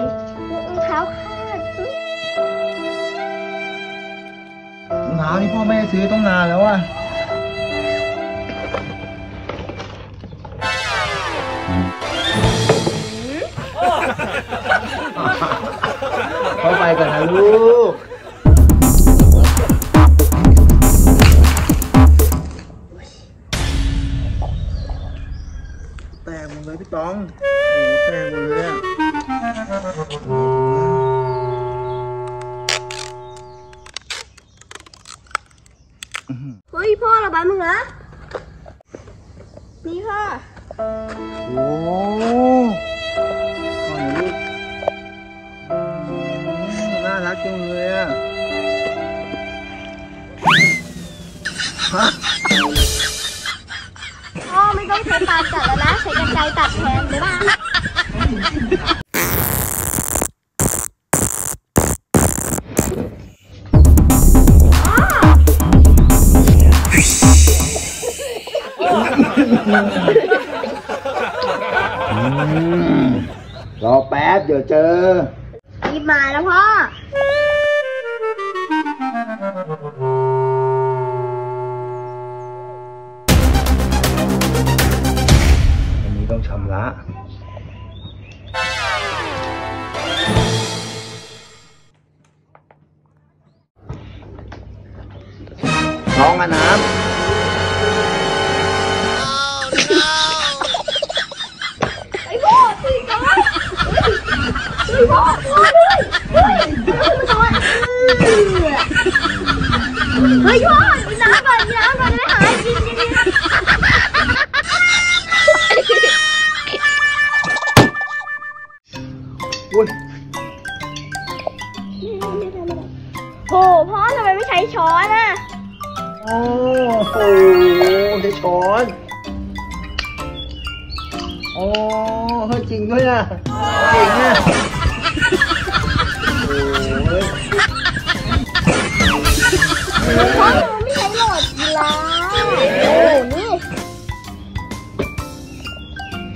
รองเท้าขาดอุ๊ยรองเท้านี่พ่อแม่ซื้อต้องนานแล้วอะเข้าไปก่อนนะลูก แตกหมดเลยพี่ตองโอ้โหแตกหมดเลยอะ เฮ้ยพ่อระบายมึงนะนี่พ่อโอ้โหก่อนลูกอืมน่ารักจังเลยอะฮะพ่อไม่ต้องใช้ปากจัดแล้วนะ ใช้กรรไกรตัดแทนได้ป่ะ รอแป๊บเดี๋ยวเจอรีบมาแล้วพ่อ อันนี้ต้องชำระ องอะน้ำไอ้พ่อตีกันเฮ้พ่อพ่อด้วยเฮ้ยมันทำไมเฮ้ยพ่อกินน้ำก่อนกินน้ำก่อนได้หายกินกินกินำอุ้ยโหพ่อทำไมไม่ใช้ช้อนอะ โอ้โหใช้ช้อนโอ้เฮ้ยจริงด้วยอะเก่งอะโอ้ยพ่อทำไมไม่ใช้โหลดกีฬาโอ้นี่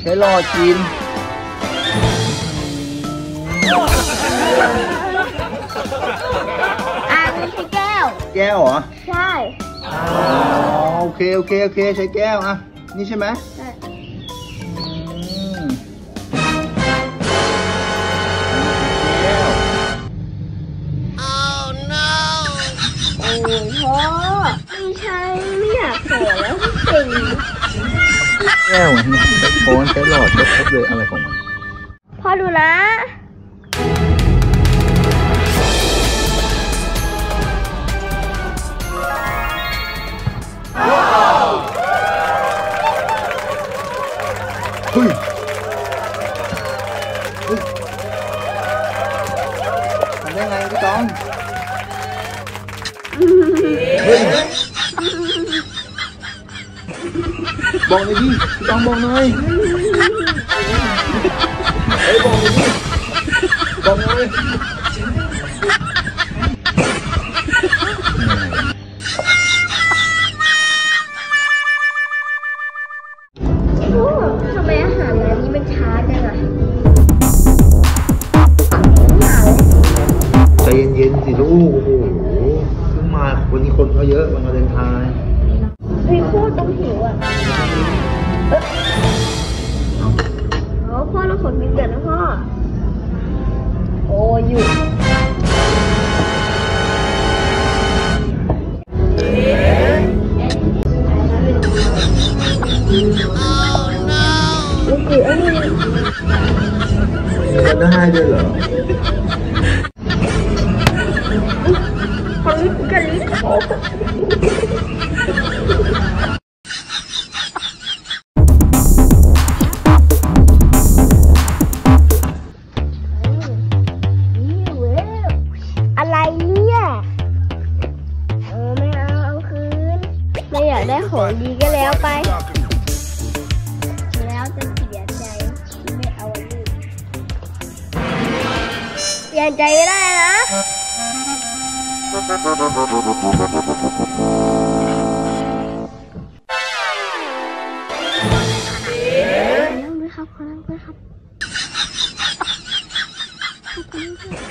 ใช้รอกินอ่าไม่ใช้แก้ว แก้วเหรอ ใช่อ๋อ โอเคโอเคโอเคใช้แก้วอะ นี่ใช่ไหมใช่อืมแก้วโอ้ยพ่อไม่ใช่ไม่อยากสอนแล้วเก่งแก้วใช้ช้อนใช้หลอดใช้ครบเลยอะไรของมันพ่อดูนะ เฮ้ยเฮ้ยทำได้ไงพี่ตองเฮ้ยบ สิลูกโอ้โหเพิ่งมาวันนี้คนเขาเยอะวันวาเลนไทน์เฮ้ยพูดตรงหิวอะอ๋อพ่อเราขนบินเกิดนะพ่อ โอ้ยอยู่ลูกคือไอ้นี่เล่นได้ด้วยเหรอข เนี่ยเออไม่เอาเอาคืนไม่อยากได้ของดีก็แล้วไป แล้วจะเสียใจไม่เอาอันนี้เปลี่ยนใจไม่ได้นะขอนั่งด้วยครับขอนั่งด้วยครับ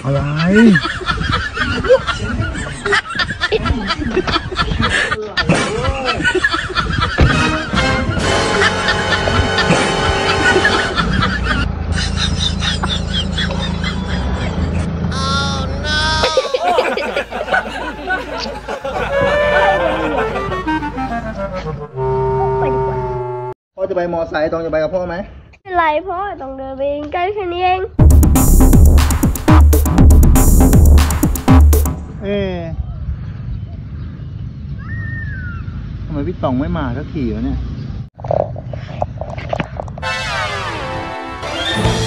อะไร จะไปมอไซค์ตองจะไปกับพ่อไหมไม่เป็นไรพ่อต้องเดินไปเองใกล้แค่นี้เอง เอ๊ะทำไมพี่ตองไม่มาสักทีวะเนี่ย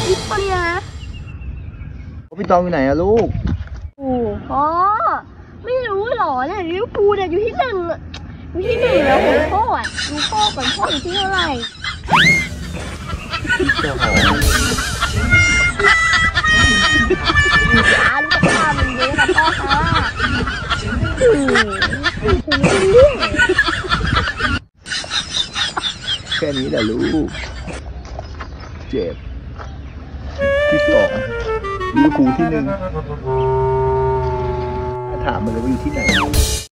นี่พ่อเนี่ยนะพี่ตองอยู่ไหนอะลูกโอ้พ่อไม่รู้เหรอเนี่ยลิเวอร์พูลเนี่ยอยู่ที่หนึ่งอะอยู่ที่หนึ่งแล้วของพ่ออะดูพ่อก่อนพ่ออยู่ที่เท่าไหร่เจ้า ของอาลูกตามันเยอะกับพ่อค่ะแค่นี้แหละลูก เจ็บ ที่สองลิเวอร์พูลที่หนึ่งถามมาเลยว่าอยู่ที่ไหน